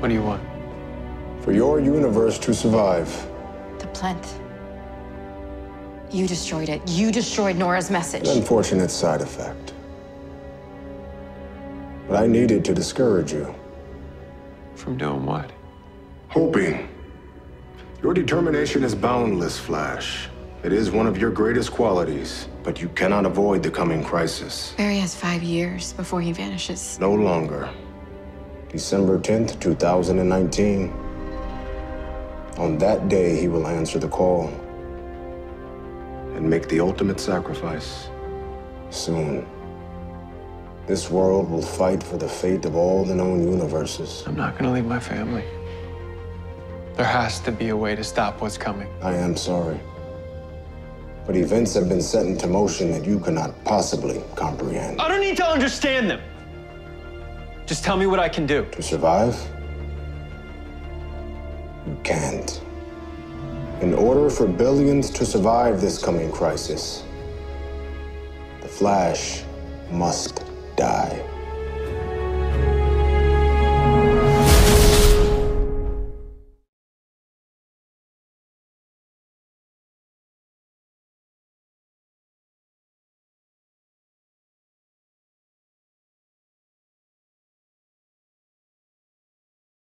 What do you want? For your universe to survive, The plinth. You destroyed it. You destroyed Nora's message. an unfortunate side effect. But I needed to discourage you. From doing what? Hoping. Your determination is boundless, Flash. It is one of your greatest qualities, but you cannot avoid the coming crisis. Barry has five years before he vanishes. No longer. December 10th, 2019. On that day, he will answer the call and make the ultimate sacrifice. Soon. This world will fight for the fate of all the known universes. I'm not gonna leave my family. There has to be a way to stop what's coming. I am sorry. But events have been set into motion that you cannot possibly comprehend. I don't need to understand them. Just tell me what I can do. To survive, you can't. In order for billions to survive this coming crisis, the Flash must die.